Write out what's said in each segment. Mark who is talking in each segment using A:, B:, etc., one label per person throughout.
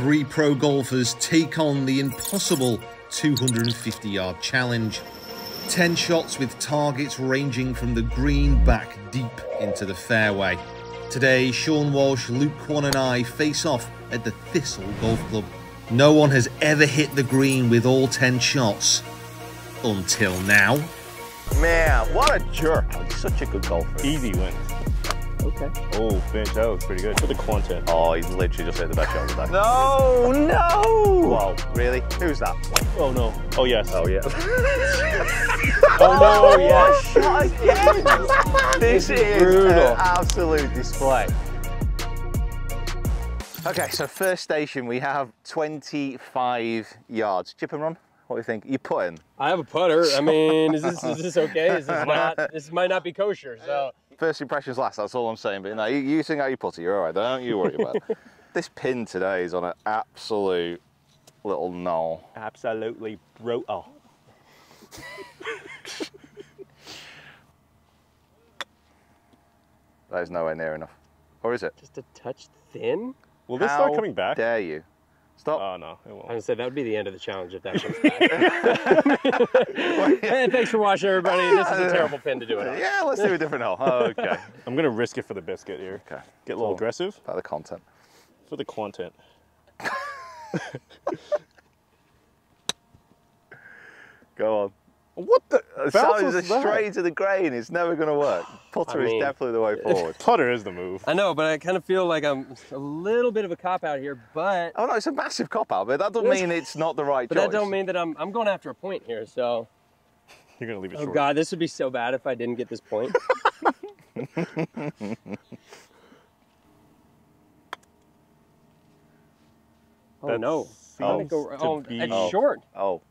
A: Three pro golfers take on the impossible 250 yard challenge. 10 shots with targets ranging from the green back deep into the fairway. Today, Sean Walsh, Luke Kwon, and I face off at the Thistle Golf Club. No one has ever hit the green with all 10 shots until now.
B: Man, what a jerk. He's such a good golfer.
C: Easy wins.
D: Okay.
C: Oh, Finch, that was pretty good. For the content.
B: Oh, he's literally just hit the best shot of the day.
D: No, no.
B: Whoa, really? Who's that?
C: Oh, no. Oh, yes.
B: Oh, yeah.
C: Oh, oh, no, yes.
B: Shot again. this is
D: brutal.
B: an absolute display. Okay, so first station, we have 25 yards. Chip and run? What do you think? You put in?
D: I have a putter. I mean, is this is this okay? Is this not? This might not be kosher. So
B: First impressions last, that's all I'm saying. But no, you, you think out your putter, you're all right. Don't you worry about it. This pin today is on an absolute little knoll.
C: Absolutely brutal.
B: That is nowhere near enough. Or is it?
D: just a touch thin.
C: Will this
B: How
C: start coming back?
B: dare you? Stop.
C: Oh, no, it
D: I
C: won't.
D: would say that would be the end of the challenge if that comes back. hey, thanks for watching, everybody. This is a terrible pin to do it on.
B: yeah, let's do a different hole. Oh, okay.
C: I'm going to risk it for the biscuit here.
B: Okay.
C: Get a little
B: Cool.
C: aggressive
B: About the content.
C: for the content.
B: Go on.
C: What the?
B: It
C: bounce
B: sounds
C: was
B: straight to the grain. It's never going to work. Putter
D: I
B: is definitely the way forward.
C: Putter is the move.
D: I know, but I kind of feel like I'm a little bit of a cop out here. But
B: oh no, it's a massive cop out, but that doesn't mean it's not the right
D: but
B: choice.
D: that don't mean that I'm I'm going after a point here. So
C: You're going to leave it
D: oh
C: short.
D: god, this would be so bad if I didn't get this point. oh no!
C: seems
D: go. Oh, it's
B: Oh.
D: short.
B: Oh.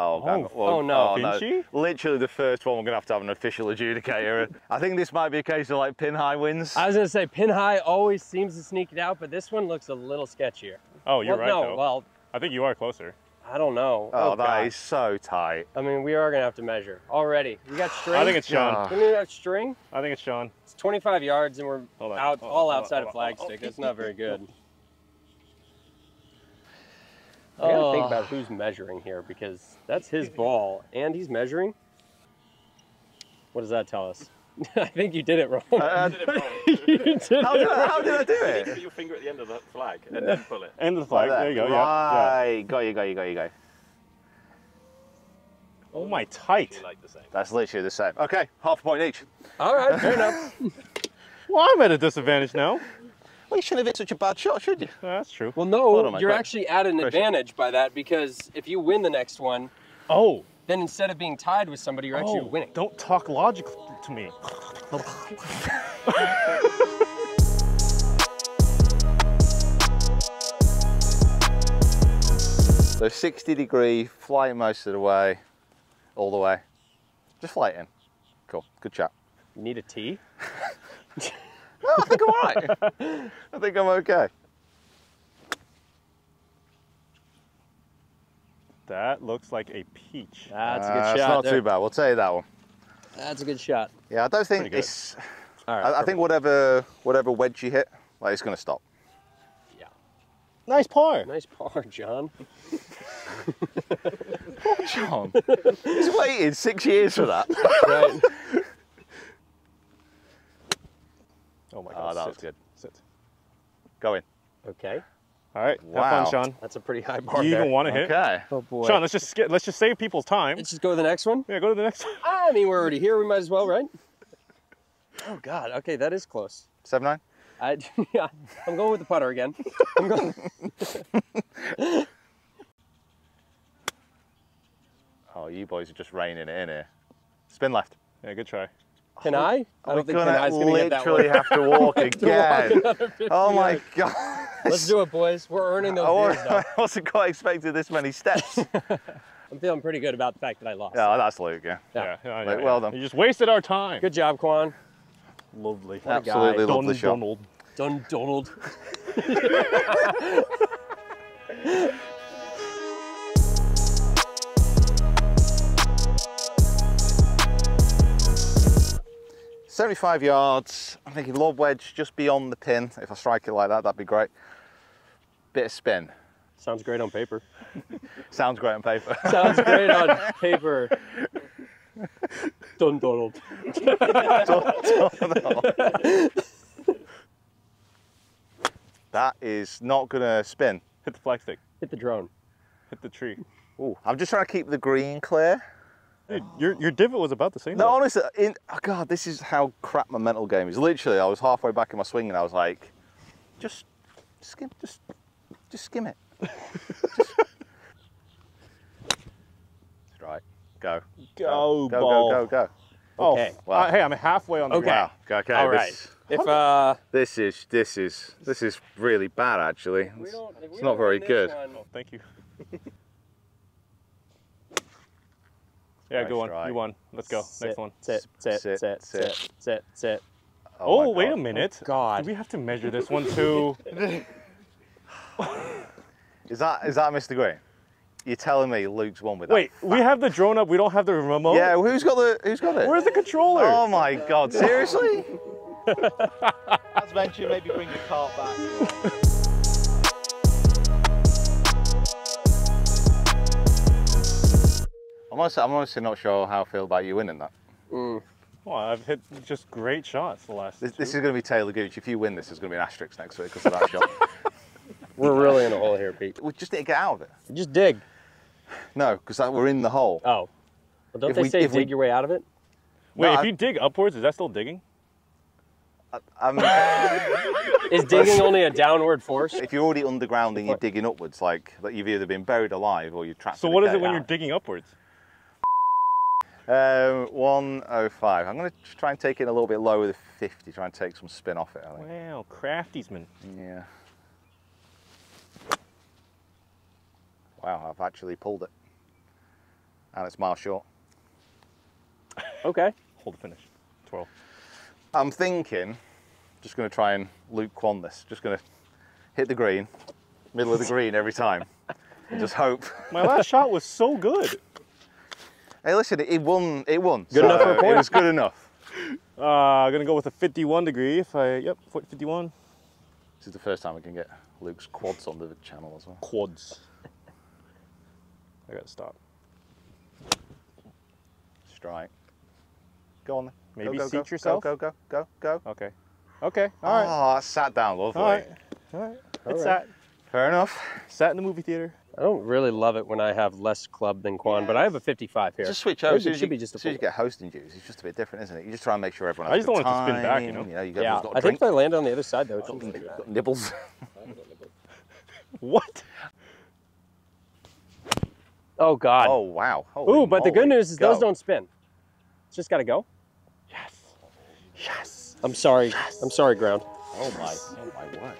B: Oh, oh hang on.
D: oh, no.
C: Oh, Finchy?
B: Literally the first one, we're going to have to have an official adjudicator. I think this might be a case of like pin high wins.
D: I was gonna say pin high always seems to sneak it out, but this one looks a little sketchier.
C: Oh, you're
D: well,
C: right,
D: no,
C: though.
D: well,
C: I think you are closer.
D: I don't know.
B: oh, oh that
C: God.
B: is so tight.
D: I mean, we are gonna have to measure already. We got string.
C: I think it's Sean.
D: We need that string.
C: I think it's Sean.
D: It's 25 yards, and we're out all outside of
C: on, hold on.
D: flagstick. That's not very good. I gotta think about who's measuring here because that's his ball, and he's measuring. What does that tell us? I think you did it wrong.
B: Uh,
D: you did
B: how,
D: it
B: did I,
D: wrong.
B: how did I do it?
E: You Put your finger at the end of the flag and then pull it.
C: End of the flag.
B: Like
C: there you go. Yeah, yeah.
B: Right. Got you, got you, got you, got you.
C: Oh my tight.
E: Like the same.
B: That's literally the same. Okay, half a point each.
D: All right, fair enough.
C: Well, I'm at a disadvantage now.
B: Well, you shouldn't have hit such a bad shot, should you?
C: That's true.
D: Well, no,
B: on,
D: you're
B: Wait.
D: actually at an
B: Question.
D: advantage by that because if you win the next one,
C: Oh,
D: then instead of being tied with somebody, you're actually
C: oh,
D: winning.
C: Don't talk logic to me.
B: So 60 degree, flight most of the way, all the way. Just flight in. Cool, good chat.
D: You need a tee.
B: No, I think I'm all right. I think I'm okay.
C: That looks like a peach.
D: That's a
B: Uh,
D: good
B: It's
D: shot.
B: not
D: there.
B: too bad. We'll tell you that one.
D: That's a good shot.
B: Yeah, I don't think it's.
D: All right.
B: I, I think whatever whatever wedge you hit, like it's gonna stop.
D: Yeah.
C: Nice par.
D: Nice par, John.
B: John, he's waited six years for that.
D: right.
C: Oh my
B: Oh,
C: god.
B: that
C: sit.
B: was good.
C: Sit.
B: Go in.
D: Okay.
C: All right.
B: Wow.
C: Have fun, Sean.
D: That's a pretty high
C: Do
D: bar
C: you
D: there.
C: even want to hit?
B: Okay.
D: Oh boy.
C: Sean, let's just skip, let's just save people's time.
D: Let's just go to the next one.
C: Yeah, go to the next one.
D: I mean, we're already here. We might as well, right? Oh God. Okay, that is close.
B: Seven nine.
D: I yeah. I'm going with the putter again. I'm going.
B: Oh, you boys are just reining it in here. Spin left.
C: Yeah, good try.
D: Can I? I don't think
B: gonna
D: Kanai's gonna get that
B: literally have to walk
D: To walk
B: again. oh my
D: yards.
B: god.
D: Let's do it, boys. We're earning those
B: I
D: views, though.
B: wa- I wasn't quite expecting this many steps.
D: I'm feeling pretty good about the fact that I lost.
B: yeah, that's Luke. Yeah.
D: Yeah.
C: yeah,
B: Like, well done.
C: You just wasted our time.
D: Good job, Kwon.
C: Lovely.
D: What guy.
B: Absolutely love the
C: Donald,
B: shot.
C: Donald.
D: Done, Donald.
B: Seventy-five yards. I'm thinking lob wedge just beyond the pin. If I strike it like that, that'd be great. bit of spin.
D: Sounds great on paper.
B: Sounds great on paper.
D: Sounds great on paper. Dun Donald.
B: that is not gonna spin.
C: Hit the flag stick.
D: Hit the drone.
C: Hit the tree.
B: Ooh, I'm just trying to keep the green clear.
C: Dude, your, your divot was about the same.
B: No,
C: though.
B: honestly, in, oh God, this is how crap my mental game is. Literally, I was halfway back in my swing and I was like, just skim, just, just skim it. Just- right, go.
C: Go,
B: go,
C: ball.
B: go, go, go.
C: Oh,
D: Okay.
C: wow. Uh, hey, I'm halfway on the
D: Okay.
C: ground.
B: Wow. Okay.
D: All
B: this.
D: If uh,
B: This is this is this is really bad actually.
D: we
B: It's,
D: don't, we
B: it's not very
D: win this
B: good.
D: one-
C: Oh, thank you. yeah,
B: Nice
C: go on.
B: try.
C: You won. Let's go.
D: Sit,
C: Next one.
D: Sit, sit,
B: Sit,
D: sit, sit,
B: sit.
D: sit, sit.
C: Oh,
B: oh
C: wait
B: God.
C: a minute.
D: Oh, God.
C: Do we have to measure this one too?
B: Is that is that Mr. Green? You're telling me Luke's won with that?
C: wait, we have the drone up. We don't have the remote.
B: Yeah, who's got the who's got it?
C: Where's the controller?
B: Oh my God! Seriously? Let's venture maybe bring the cart back. I'm honestly, I'm honestly not sure how I feel about you winning that.
D: Mm.
C: Well, I've hit just great shots the last.
B: This,
C: two.
B: this is going to be Taylor Gooch. If you win this, there's going to be an asterisk next week because of that shot.
D: We're really in a hole here, Pete.
B: We just need to get out of it.
D: Just dig.
B: No, because we're in the hole.
D: Oh. Well, don't
B: If
D: they
B: we-
D: say
B: if we-
D: dig your way out of it?
C: Wait,
B: No,
C: if
B: I-
C: you dig upwards, is that still digging?
B: I'm,
D: Is digging only a downward force?
B: if you're already underground and you're digging upwards, like that, you've either been buried alive or you're trapped.
C: So
B: in
C: what is it
B: cave.
C: when you're digging upwards?
B: Um, 105. I'm going to try and take it a little bit lower than 50, try and take some spin off it, I think.
C: Wow, craftiesman.
B: Yeah. Wow, I've actually pulled it. And it's mile short.
D: Okay.
C: Hold the finish. Twirl.
B: I'm thinking, just going to try and Luke Kwon this. Just going to hit the green, middle of the green every time. And just hope.
C: My last shot was so good.
B: Hey, listen, it won. It won.
D: Good enough for a point.
B: It was good enough.
C: Uh, gonna go with a 51 degree. If I, yep, 51.
B: This is the first time I can get Luke's quads on the channel as well.
C: Quads. I gotta stop.
B: Strike. Go on then.
C: Maybe
B: go, go,
C: seat
B: go,
C: yourself?
B: Go, go, go, go, go.
C: Okay. Okay. All right.
B: Oh, that sat down lovely.
C: All right. All right.
D: All
C: It's
D: right.
C: sat.
B: Fair enough.
C: Sat in the movie theater.
D: I don't really love it when I have less club than Kwon, but I have a 55 here.
B: Just switch over.
D: It should
B: you,
D: be just a
B: as soon as you get hosting dues, it's just a bit different, isn't it? You just try and make sure everyone
C: I just don't want it to spin back, you know?
B: You know, you
D: yeah,
B: everyone's got
D: I think if I land on the other side, though, it shouldn't
B: You've got nibbles.
C: What?
D: Oh, God.
B: oh wow. Holy
D: Ooh, but the good news is those don't spin. It's just got to go.
C: Yes. Yes.
D: I'm sorry. I'm sorry, ground.
B: Oh my. Oh my word.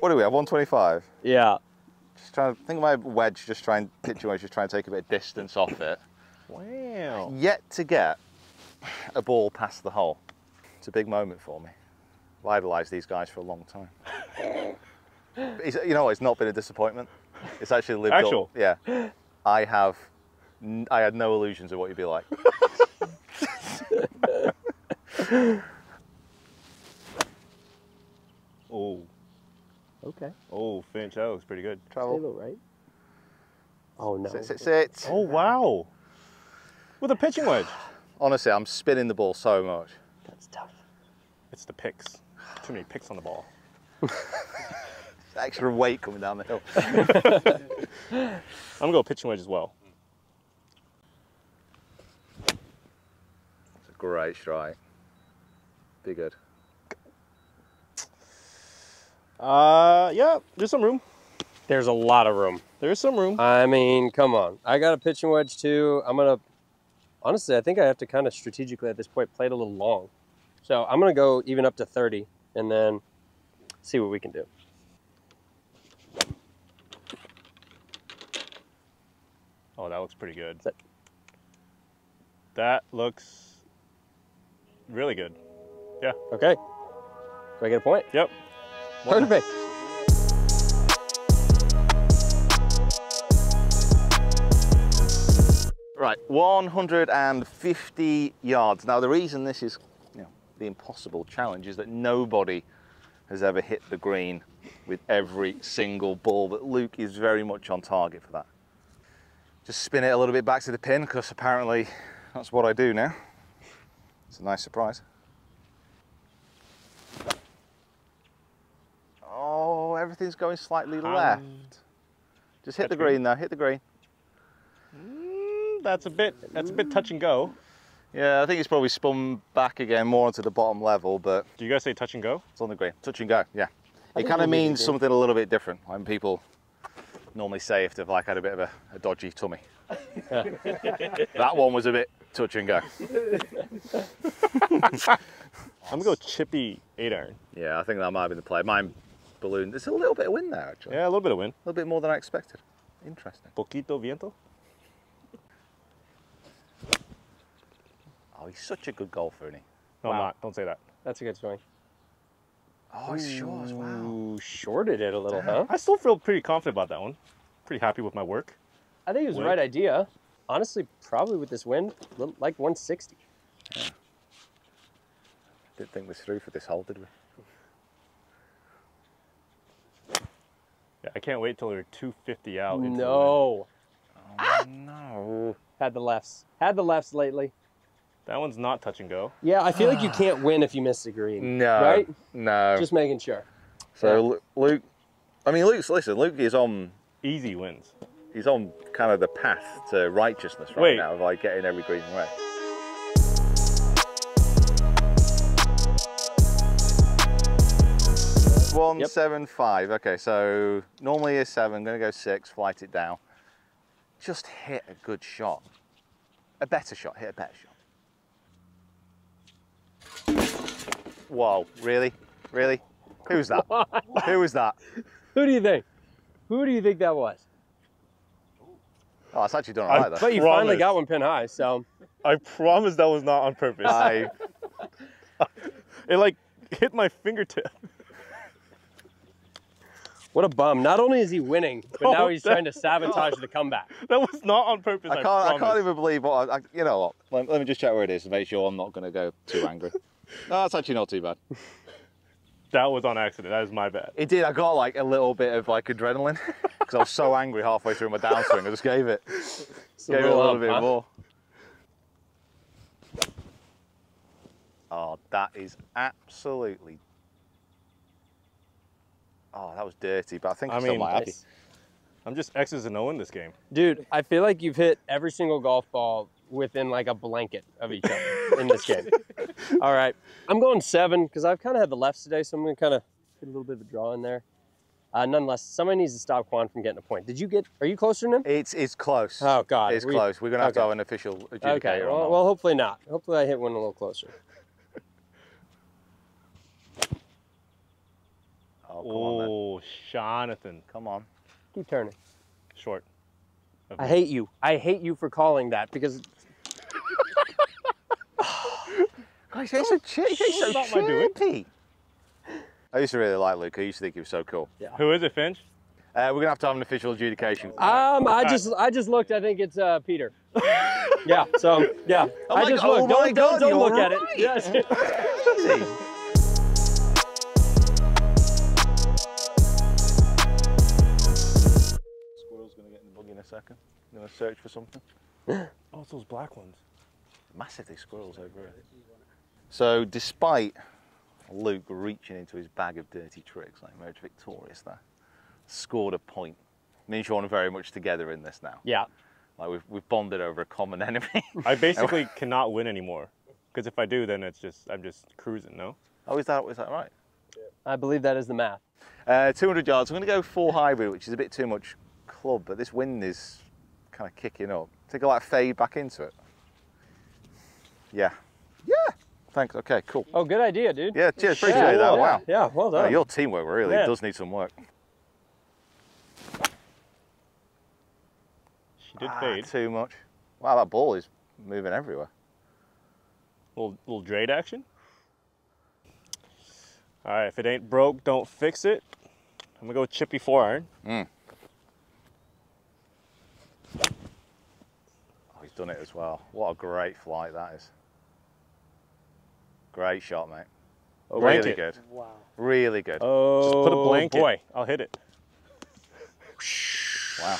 B: What do we have? 125.
D: Yeah.
B: Just trying to think of my wedge. Just try and pitch wedge. Just try and take a bit of distance off it.
C: Wow.
B: Yet to get a ball past the hole. It's a big moment for me. I've idolised these guys for a long time. You know what? It's not been a disappointment. It's actually lived
C: Actual?
B: up. Yeah. I have. I had no illusions of what you'd be like.
C: Oh.
D: Okay.
C: Oh, Finch. That looks pretty good.
B: Travel.
D: Stable, right? Oh, no.
B: Sit, sit, sit.
C: Oh, wow. With a pitching wedge.
B: Honestly, I'm spinning the ball so much.
D: That's tough.
C: It's the picks. Too many picks on the ball.
B: Extra weight coming down the hill.
C: I'm gonna go pitching wedge as well.
B: It's a great strike. Be good.
C: Uh, yeah. There's some room.
D: There's a lot of room.
C: There's some room.
D: I mean, come on. I got a pitching wedge too. I'm gonna honestly, I think I have to kind of strategically at this point play it a little long. So I'm gonna go even up to 30 and then see what we can do.
C: Oh, that looks pretty good.
D: That-
C: That looks really good. Yeah.
D: Okay. Do I get a point?
C: Yep.
D: Perfect.
B: Right, 150 yards. Now, the reason this is you know, the impossible challenge is that nobody has ever hit the green with every single ball, but Luke is very much on target for that. Just spin it a little bit back to the pin, because apparently that's what I do now. It's a nice surprise. Oh, everything's going slightly left. Just hit the
C: green.
B: green now, hit the green.
C: Mm, That's a bit. That's a bit touch and go.
B: Yeah, I think it's probably spun back again more onto the bottom level, but
C: Do you guys say touch and go?
B: it's on the green. Touch and go, yeah.
D: I
B: It kind of
D: we'll leave it
B: means something a little bit different when people normally say if they've like had a bit of a, a dodgy tummy. that one was a bit touch and go.
C: I'm gonna go chippy eight iron.
B: Yeah, I think that might have been the play. Mine balloon. There's a little bit of wind there actually.
C: Yeah, a little bit of wind.
B: A little bit more than I expected. Interesting.
C: Poquito viento.
B: Oh, he's such a good golfer, isn't he?
C: No, I'm not. Don't say that.
D: That's a good swing.
B: Oh, he's sure as well.
D: Ooh, shorted it a little, huh?
C: I still feel pretty confident about that one. Pretty happy with my work.
D: I think it was the right idea. Honestly, probably with this wind, like 160. Yeah.
B: Didn't think this through for this hole, did we?
C: I can't wait till we're 250 out. into the wind.
D: No.
B: Oh, no.
D: Had the lefts. Had the lefts lately.
C: That one's not touch and go.
D: Yeah, I feel like you can't win if you miss the green.
B: No.
D: Right?
B: No.
D: Just making sure.
B: so Lu- Luke, I mean, Luke's listen. Luke is on.
C: Easy wins.
B: He's on kind of the path to righteousness right
C: Wait.
B: now, of like getting every green away. One
D: Yep.
B: seven five. Okay, so normally is seven. Going to go six. Flight it down. Just hit a good shot. A better shot. Hit a better shot. Whoa! Really? Really? Who's that? Who was that?
D: Who do you think? Who do you think that was?
B: Oh, it's actually done
C: I-
B: all right though.
D: But you finally got one pin high, so
C: I promise that was not on purpose.
B: I
C: it like hit my fingertip.
D: What a bum. Not only is he winning, but
C: Oh,
D: now he's trying to sabotage the comeback.
C: That was not on purpose.
B: I
C: I,
B: can't. I,
C: promise.
B: can't even believe what. I, I- you know what? Let, let me just check where it is to make sure I'm not going to go too angry. no, that's actually not too bad.
C: That was on accident. That is my bad.
B: It did. I got like a little bit of like adrenaline because I was so angry halfway through my downswing. I just gave it,
D: It's
B: gave it a little
D: hump,
B: bit
D: huh?
B: more. Oh, that is absolutely. Oh, that was dirty, but I think I,
C: I
B: still
C: mean,
B: might have
D: Nice.
C: I'm just X's and O in this game.
D: Dude, I feel like you've hit every single golf ball within like a blanket of each other in this game. All right, I'm going seven because I've kind of had the lefts today, so I'm going to kind of get a little bit of a draw in there. Uh, nonetheless, somebody needs to stop Kwon from getting a point. Did you get? Are you closer than him?
B: It's it's close.
D: Oh God,
B: it's
D: we-
B: close. We're gonna have to
D: okay.
B: have an official adjudicator.
D: Okay, well, well, hopefully not. Hopefully, I hit one a little closer.
B: Oh, come on then.
C: Oh, Jonathan.
B: Come on.
D: Keep turning.
C: Short. of
D: I hate you. I hate you for calling that because
B: Guys, he's so, chi- he's so
C: What I doing?
B: chirpy. I used to really like Luke. I used to think he was so cool. Yeah.
C: Who is it, Finch?
B: Uh, we're gonna have to have an official adjudication.
D: um, I just I just looked. I think it's uh, Peter. yeah. So yeah,
B: Oh
D: I just
B: God,
D: looked.
B: oh
D: don't don't, don't
B: you're
D: look at it. Yes.
B: get in the buggy in a second. Gonna search for something.
C: Oh, it's those black ones.
B: Massive these squirrels over here. So, despite Luke reaching into his bag of dirty tricks, like emerged victorious there, scored a point. Me and Sean are very much together in this now.
D: yeah.
B: Like we've, we've bonded over a common enemy.
C: I basically cannot win anymore. Because if I do, then it's just I'm just cruising. No.
B: oh, is that is that right?
D: I believe that is the math.
B: Uh, 200 yards. I'm going to go full hybrid, which is a bit too much club, but this wind is kind of kicking up. Take a like fade back into it. Yeah. Yeah. Thanks. Okay, cool.
D: Oh, good idea, dude.
B: Yeah, cheers. Appreciate
D: yeah,
B: that.
D: yeah,
B: Wow.
D: Yeah. Well done.
B: your teamwork really
D: Yeah.
B: does need some work.
C: She did
B: Ah,
C: fade.
B: Too much. Wow, that ball is moving everywhere.
C: Little little Drade action. All right, if it ain't broke, don't fix it. I'm gonna go chippy four iron.
B: Oh, done it as well. What a great flight that is. Great shot, mate.
C: Oh,
B: really good.
D: Wow.
B: Really good.
C: Oh, Just put a oh, blanket.
D: boy.
C: I'll hit it.
B: Wow.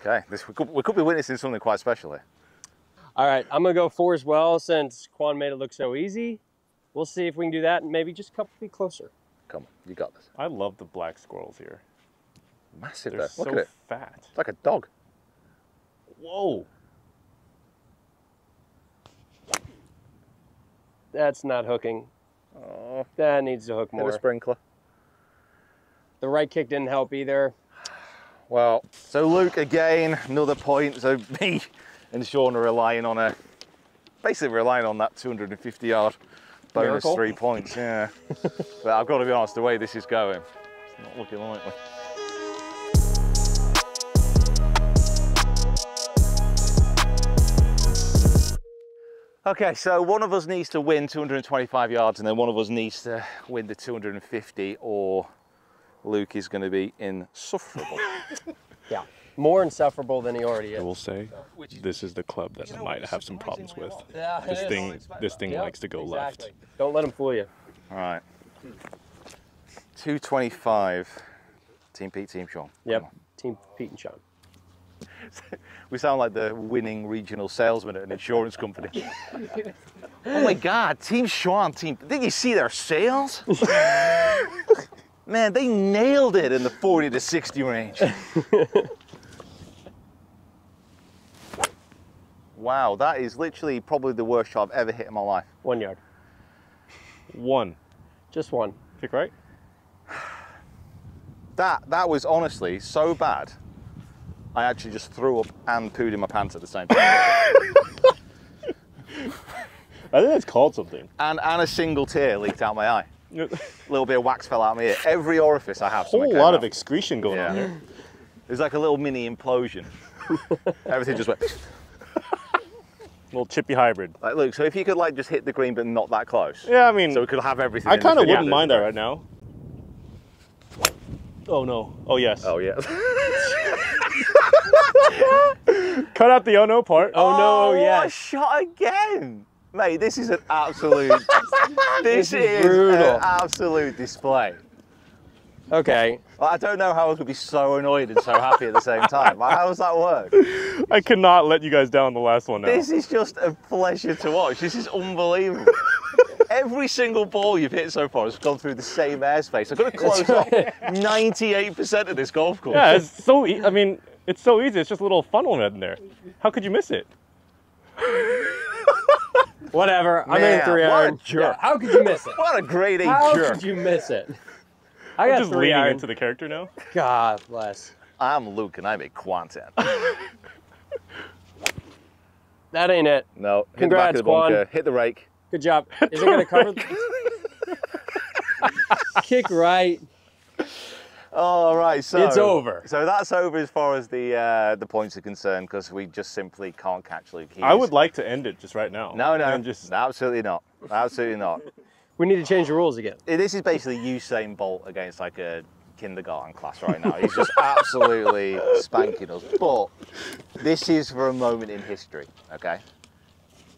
B: Okay, this we could, we could be witnessing something quite special here.
D: All right, I'm gonna go four as well since Kwon made it look so easy. We'll see if we can do that and maybe just a couple feet closer.
B: Come on, you got this.
C: I love the black squirrels here.
B: Massive
C: They're
B: though.
C: so
B: Look at it.
C: fat.
B: It's like a dog.
C: Whoa.
D: That's not hooking.
B: Oh,
D: That needs to hook
B: hit a
D: more.
B: sprinkler.
D: The right kick didn't help either.
B: Well, so Luke again, another point. So me and Sean are relying on a, basically relying on that 250 yard bonus
D: Miracle?
B: three points. Yeah, but I've got to be honest, the way this is going, it's not looking likely. Okay, so one of us needs to win 225 yards, and then one of us needs to win the 250, or Luke is going to be insufferable.
D: Yeah. More insufferable than he already is.
C: I will say, this is the club that I might have some problems with.
D: Yeah,
C: This thing, this thing
D: Yep,
C: likes to go
D: exactly.
C: left.
D: Don't let him fool you.
B: All right. 225. Team Pete, Team Sean.
D: Yep. Team Pete and Sean.
B: We sound like the winning regional salesman at an insurance company. oh my God, Team Sean, Team. Did you see their sales? Man, they nailed it in the 40 to 60 range. wow, that is literally probably the worst shot I've ever hit in my life.
D: One yard.
C: One.
D: Just one.
C: Kick right?
B: That that was honestly so bad. I actually just threw up and pooed in my pants at the same time.
C: I think that's called something.
B: and and a single tear leaked out my eye.
C: A
B: A little bit of wax fell out of my ear. Every orifice I have.
C: A whole
B: something
C: lot
B: out.
C: of excretion going on
B: Yeah.
C: there.
B: It was like a little mini implosion. Everything just went.
C: little chippy hybrid.
B: Like, look, so if you could like just hit the green but not that close,
C: Yeah, I mean,
B: so we could have everything.
C: I kind of wouldn't mind that right now. Oh no. Oh yes.
B: Oh yeah.
C: Cut out the oh no part.
D: Oh, no,
B: what a
D: yes.
B: shot again, mate. This is an absolute. this,
D: This is
B: is
D: brutal.
B: an absolute display.
D: Okay.
B: Well, I don't know how I could be so annoyed and so happy at the same time. Like, how does that work?
C: I cannot let you guys down the last one now.
B: This is just a pleasure to watch. This is unbelievable. Every single ball you've hit so far has gone through the same airspace. I've got to close off 98% of this golf course.
C: yeah, it's so. E- I mean, it's so easy. It's just a little funnel in there. How could you miss it?
D: Whatever. I'm in
B: Man,
D: a three
B: what a
D: iron.
B: jerk.
D: Yeah, How could you miss it?
B: What a grade A
D: How
B: jerk.
D: could you miss it? I
C: I'm
D: got
C: just
D: three
C: leaning
D: iron.
C: into the character now.
D: God bless.
B: I'm Luke and I'm a quantum.
D: That ain't it.
B: No, hit the back
D: Congrats,
B: of the
D: Kwon.
B: bunker, hit the rake.
D: Good job. Is it gonna cover? Kick right.
B: All right, so
D: It's over.
B: So that's over as far as the uh, the points are concerned because we just simply can't catch Luke.
C: I would like to end it just right now.
B: No, no,
C: And just
B: absolutely not. Absolutely not.
D: We need to change the rules again.
B: This is basically Usain Bolt against like a kindergarten class right now. He's just absolutely spanking us. But this is for a moment in history, okay?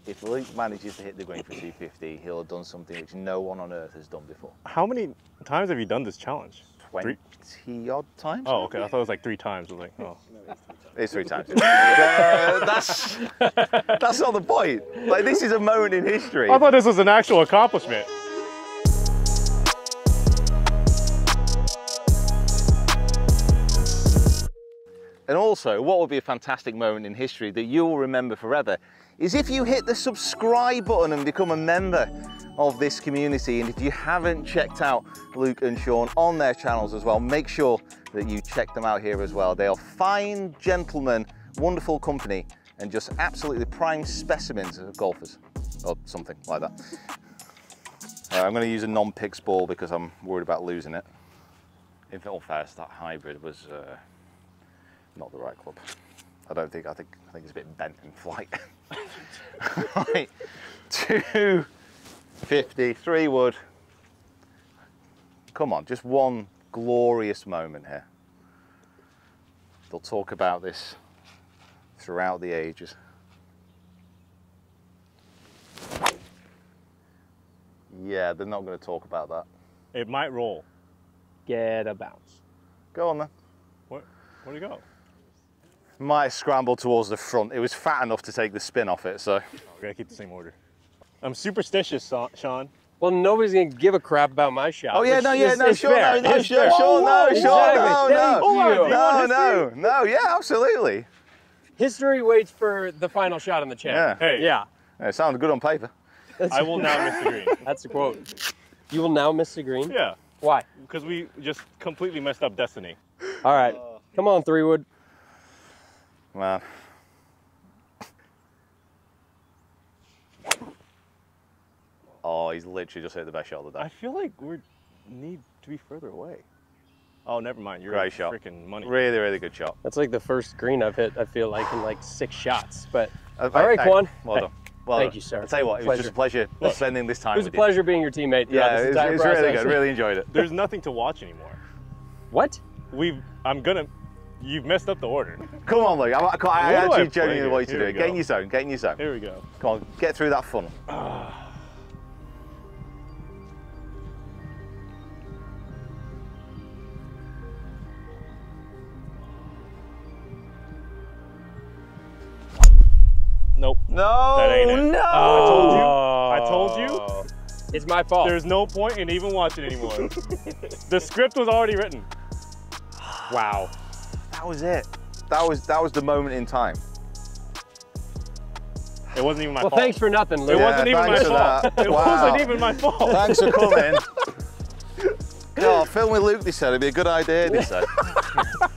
B: If Luke manages to hit the green for 250, he'll have done something which no one on earth has done before.
C: how many times have you done this challenge?
B: 20 odd times?
C: Oh, okay. I thought it was like three times. I was like, oh.
B: It's three times. Uh, that's, that's not the point. Like, this is a moment in history.
C: I thought this was an actual accomplishment.
B: Also, what would be a fantastic moment in history that you'll remember forever is if you hit the subscribe button and become a member of this community. And if you haven't checked out Luke and Sean on their channels as well, make sure that you check them out here as well. They are fine gentlemen, wonderful company, and just absolutely prime specimens of golfers, or something like that. Uh, I'm going to use a non-pix ball because I'm worried about losing it. In all fairness, that hybrid was uh, not the right club. I don't think. I think. I think it's a bit bent in flight. right, two fifty three wood. Come on, just one glorious moment here. They'll talk about this throughout the ages. Yeah, they're not going to talk about that.
C: It might roll.
D: Get a bounce.
B: Go on then. What?
C: Where do you go?
B: Might scramble towards the front. It was fat enough to take the spin off it, so.
C: We gotta keep the same order. I'm superstitious, Sean.
D: Well, nobody's gonna give a crap about my shot.
B: Oh yeah, no, yeah, no, sure, no, no,
D: It's
B: sure, sure, no, sure, no, no, no, no, no, yeah, absolutely.
D: History waits for the final shot on the champ.
B: Yeah.
C: Hey,
D: Yeah.
B: Yeah, It sounds good on paper.
C: I will now miss the green.
D: That's a quote. You will now miss the green.
C: Yeah,
D: Why?
C: because we just completely messed up destiny.
D: All right. Come on, three wood.
B: Man. Oh, he's literally just hit the best shot of the day.
C: I feel like we need to be further away. Oh, never mind. You're
B: Great shot.
C: freaking money.
B: Really, really good shot.
D: That's like the first green I've hit. I feel like in like six shots. But
B: Uh,
D: All right,
B: hey,
D: Kwon.
B: Well
D: Hey,
B: done. Well
D: thank
B: done.
D: you, sir.
B: I'll tell you what, it was just a pleasure
C: Look,
B: spending this time
D: it was a
B: with
D: pleasure being your teammate.
B: Yeah,
D: this
B: it's,
D: entire
B: it's really
D: process.
B: good. Really enjoyed it.
C: There's nothing to watch anymore.
D: What?
C: We've. I'm gonna. You've messed up the order.
B: Come on, Luke. I, I, I
C: What do I
B: actually
C: play
B: genuinely
C: here?
B: want you to do it. Get in your zone. Get in your zone.
C: Here we go.
B: Come on, get through that funnel. Ah.
C: Nope.
B: No,
C: That ain't it.
B: no.
C: I told you. I told you.
D: Oh. It's my fault.
C: There's no point in even watching anymore. the script was already written. Wow.
B: That was it. That was that was the moment in time.
C: It wasn't even my
D: well,
C: fault.
D: thanks for nothing,
C: It
D: Luke.
B: Yeah,
C: wasn't even my
B: thanks for
C: fault.
B: that.
C: It
B: Wow.
C: wasn't even my fault.
B: Thanks for coming. God, film with Luke, they said. It'd be a good idea, they said.